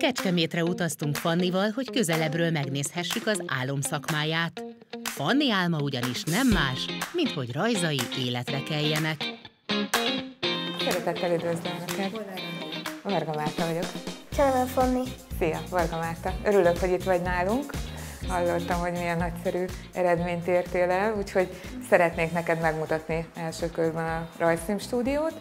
Kecskemétre utaztunk Fannival, hogy közelebbről megnézhessük az álomszakmáját. Fanni álma ugyanis nem más, mint hogy rajzai életre keljenek. Szeretettel üdvözlöm Neked! Varga Márta vagyok. Cselemen Fanni. Szia, Varga Márta. Örülök, hogy itt vagy nálunk. Hallottam, hogy milyen nagyszerű eredményt értél el, úgyhogy szeretnék neked megmutatni első körben a rajzfilm stúdiót,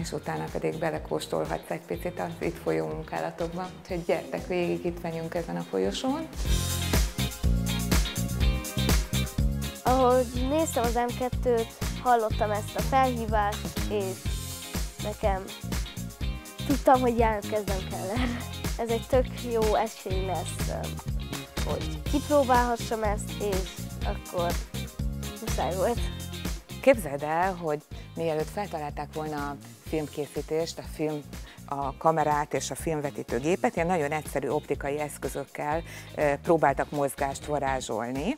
és utána pedig belekóstolhatsz egy picit az itt folyó munkálatokba. Úgyhogy gyertek végig, itt vagyunk ezen a folyosón. Ahogy néztem az M2-t, hallottam ezt a felhívást, és nekem tudtam, hogy jelentkeznem kell erre. Ez egy tök jó esély lesz, hogy kipróbálhassam ezt, és akkor muszáj volt. Képzeld el, hogy mielőtt feltalálták volna filmkészítést, a film a kamerát és a filmvetítőgépet, ilyen nagyon egyszerű optikai eszközökkel próbáltak mozgást varázsolni.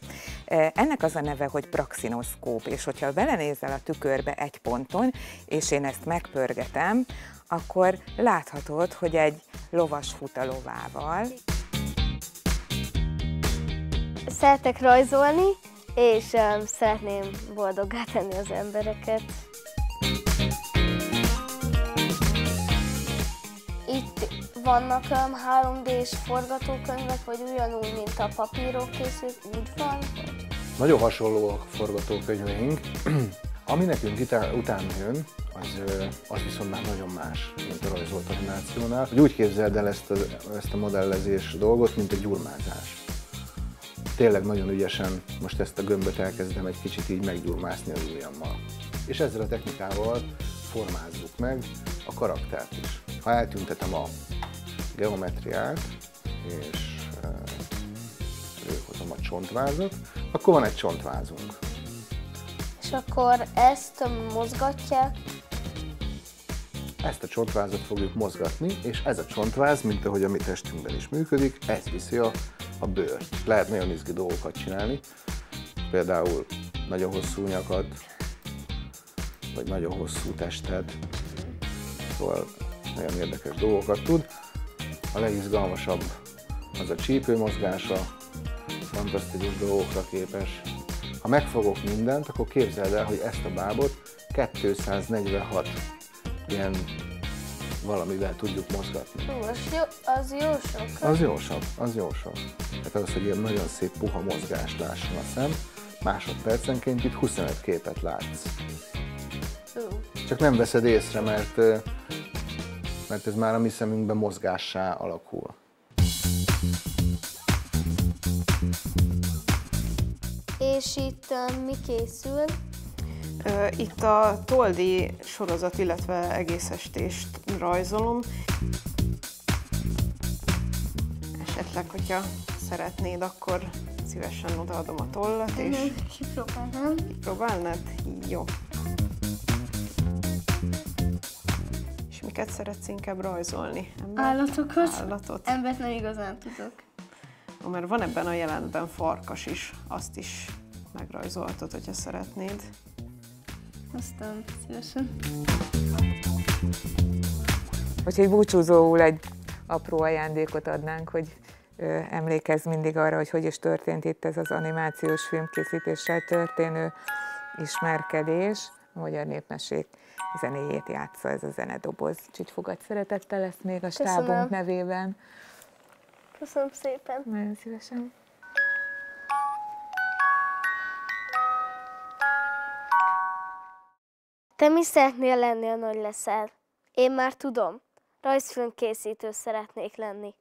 Ennek az a neve, hogy praxinoszkóp, és hogyha belenézel a tükörbe egy ponton, és én ezt megpörgetem, akkor láthatod, hogy egy lovas fut a lovával. Szeretek rajzolni, és um, szeretném boldoggá tenni az embereket. Vannak um, 3D-s forgatókönyvek, vagy ugyanúgy, mint a papírok készült, úgy van? Nagyon hasonlóak a forgatókönyveink. Ami nekünk után jön, az, az viszont már nagyon más, mint a rajzolt animációnál. Hogy úgy képzeld el ezt a, ezt a modellezés dolgot, mint a gyurmázás. Tényleg nagyon ügyesen most ezt a gömböt elkezdem egy kicsit így meggyurmászni az ujjammal. És ezzel a technikával formázzuk meg a karaktert is. Ha eltüntetem a geometriát, és előhozom a csontvázat, akkor van egy csontvázunk. És akkor ezt mozgatják? Ezt a csontvázat fogjuk mozgatni, és ez a csontváz, mint ahogy a mi testünkben is működik, ez viszi a, a bőrt. Lehet nagyon izgi dolgokat csinálni, például nagyon hosszú nyakad, vagy nagyon hosszú tested, szóval nagyon érdekes dolgokat tud. A legizgalmasabb az a csípő mozgása, fantasztikus dolgokra képes. Ha megfogok mindent, akkor képzeld el, hogy ezt a bábot 246 ilyen valamivel tudjuk mozgatni. Hú, az jó, az jó sok. Az jó sok, az jó sok. Tehát az, hogy ilyen nagyon szép puha mozgást lásson a szem, másodpercenként itt 25 képet látsz. Csak nem veszed észre, mert, mert ez már a mi szemünkben mozgássá alakul. És itt uh, mi készül? Itt a Toldi sorozat, illetve egész estést rajzolom. Esetleg, hogyha szeretnéd, akkor szívesen odaadom a tollat, és... Kipróbálnám. Kipróbálnád? Jó. Miket szeretsz inkább rajzolni? Ember? Állatokat. Állatot. Embert nem igazán tudok. Ó, mert van ebben a jelenetben farkas is, azt is megrajzoltad, hogyha szeretnéd. Aztán szívesen. Úgyhogy búcsúzóul egy apró ajándékot adnánk, hogy emlékezz mindig arra, hogy hogy is történt itt ez az animációs filmkészítéssel történő ismerkedés. A magyar népmesék zenéjét játsza ez a zenedoboz. Fogad szeretettel ezt még a stábunk Köszönöm. nevében. Köszönöm szépen. Nagyon szívesen. Te mi szeretnél lenni, a nagy leszel? Én már tudom. Rajzfilm készítő szeretnék lenni.